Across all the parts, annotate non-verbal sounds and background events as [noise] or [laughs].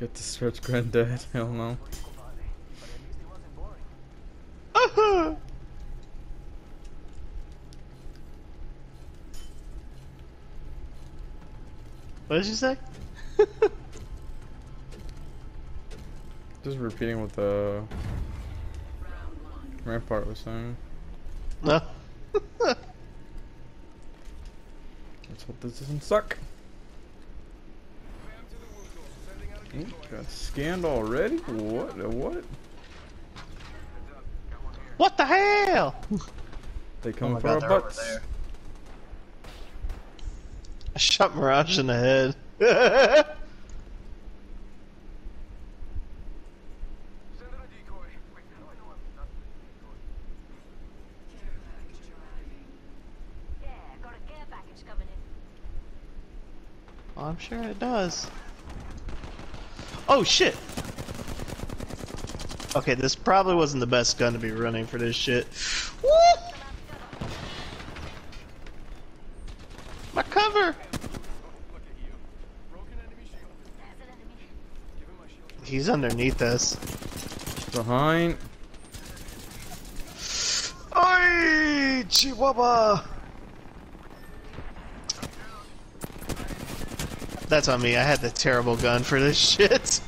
[laughs] Don't to stretch granddad. Hell no. What did you say? [laughs] Just repeating what the Rampart was saying. No. Let's hope this doesn't suck. Bam to the wound door. Sending out a Ooh, decoy. got scanned already? What? What? Heads up. Got one here. what the hell? They Oh for god, our butts. I shot Mirage in the head. Send out a decoy. Wait, how do I know I'm not the decoy? Yeah, got a care package coming in. I'm sure it does. Oh shit! Okay, this probably wasn't the best gun to be running for this shit. Woo! My cover! Look at you. Broken enemy shield. There's an enemy. Give him my shield. He's underneath us. Behind. Oi! Chihuahua! That's on me. I had the terrible gun for this [laughs] shit.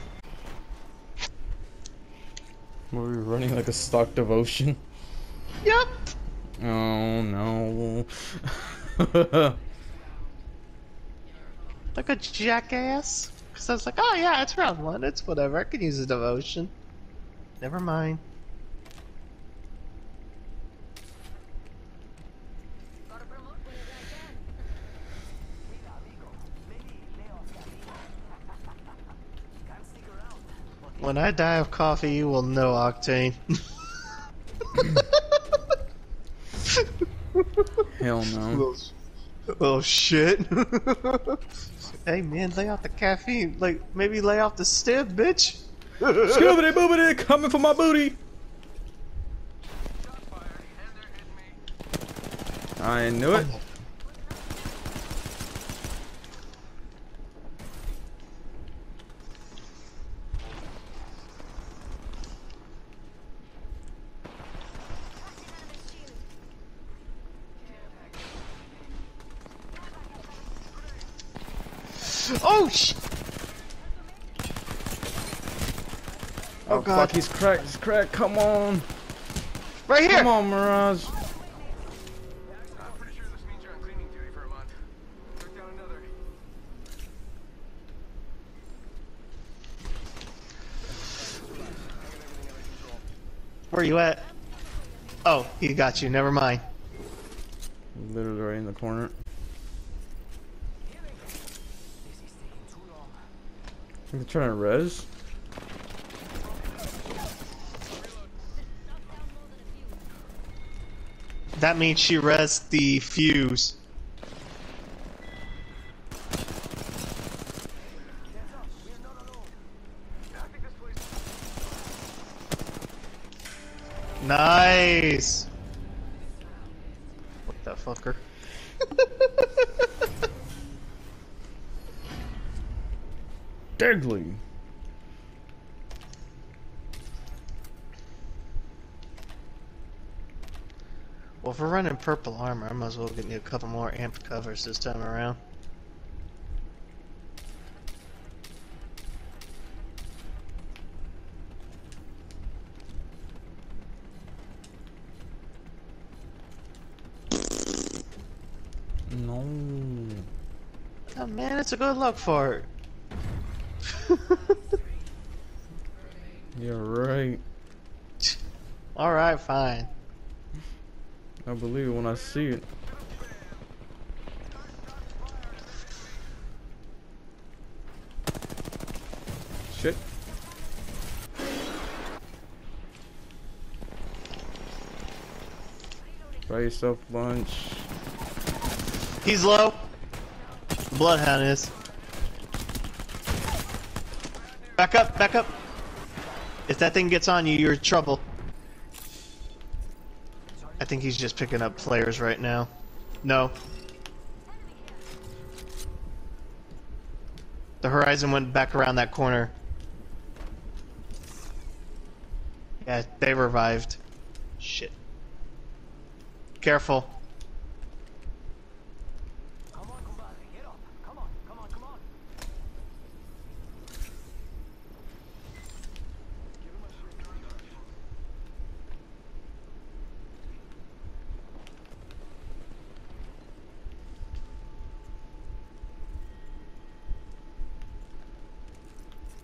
Were we running like a stock devotion? Yep. Oh no. [laughs] Like a jackass. Because I was like, oh yeah, it's round one. It's whatever. I can use a devotion. Never mind. Gotta promote whenever I can. When I die of coffee, you will know Octane. [laughs] Hell no. [laughs] oh shit. [laughs] hey man, lay off the caffeine. Like, maybe lay off the stiff, bitch. Scoobity boobity coming for my booty. Shot fired. And they're hitting me. I knew it. Oh Oh, sh. Oh, oh, God. fuck, he's cracked. He's cracked. Come on. Right here. Come on, Mirage. I'm pretty sure this means you're on cleaning duty for a month. Took down another. Where you at? Oh, he got you. Never mind. Literally right in the corner. They're trying to res. That means she rests the fuse. Nice. What the fucker? Deadly. Well, if we're running purple armor, I might as well get me a couple more amped covers this time around. No. Oh man, it's a good look for You're right. Alright, fine. I believe it when I see it. Shit. Buy yourself lunch. He's low. Bloodhound is. Back up, back up. If that thing gets on you, you're in trouble. I think he's just picking up players right now. No. The horizon went back around that corner. Yeah, they revived. Shit. Careful. Come on, compadre, get up. Come on, come on, come on.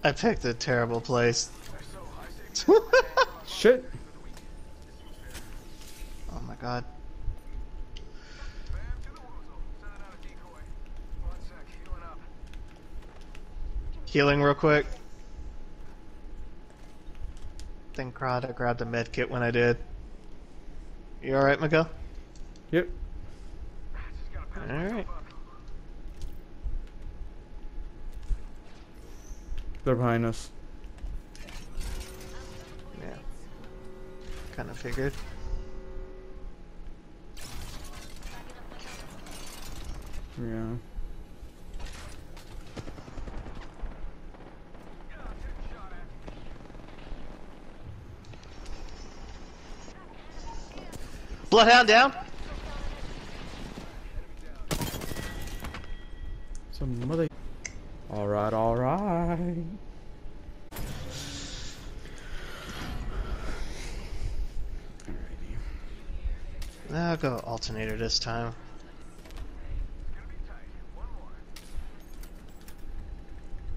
I picked a terrible place. [laughs] Shit. Oh my god. Bam to the woozle. Sending out a decoy. One sec, healing real quick. Thank God I grabbed a med kit when I did. You alright, Miguel? Yep. Just gotta patch Alright. myself up. They're behind us. Yeah. Kinda figured. Yeah. Bloodhound down! Some mother. Alright, I'll go alternator this time.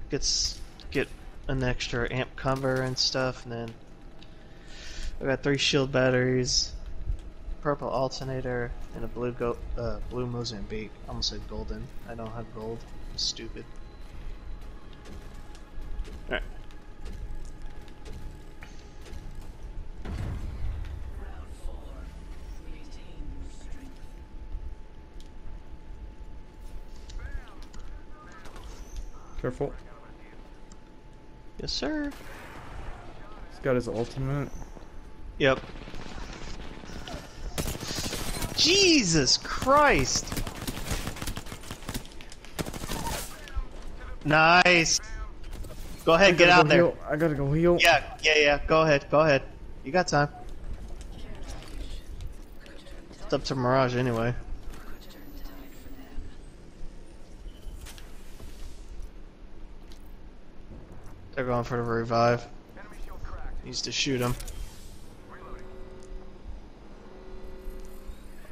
Gets get an extra amp cover and stuff, and then I got three shield batteries, purple alternator, and a blue go uh, blue Mozambique. Almost said golden. I don't have gold. I'm stupid. Alright. Round four. Retain strength. Careful. Yes, sir. He's got his ultimate. Yep. Jesus Christ! Nice. Go ahead, get out there. heal. I gotta go heal. Yeah, yeah, yeah. Go ahead, go ahead. You got time. It's up to Mirage anyway. They're going for the revive. Needs to shoot him.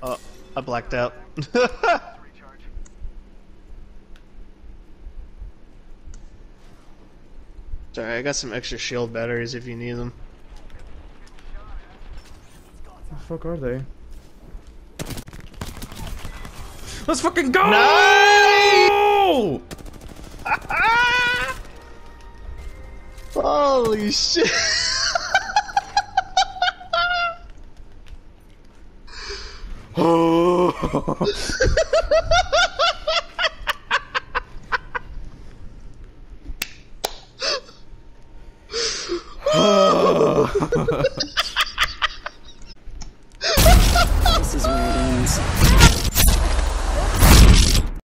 Oh, I blacked out. [laughs] To recharge. Sorry, I got some extra shield batteries if you need them. What the fuck are they? Let's fucking go! Nice! [laughs] Holy shit! [laughs] [laughs]